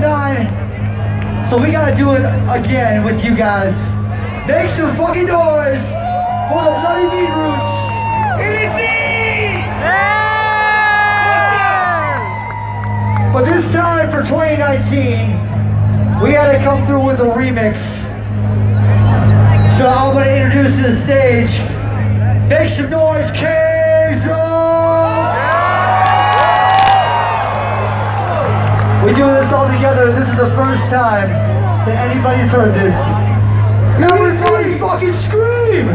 101.9. So we gotta do it again with you guys. Make some fucking noise for the Bloody Beetroots. But this time for 2019, we had to come through with a remix. So I'm gonna introduce to the stage. Make some noise, Keizo! We do this all together. This is the first time that anybody's heard this. Everybody fucking scream!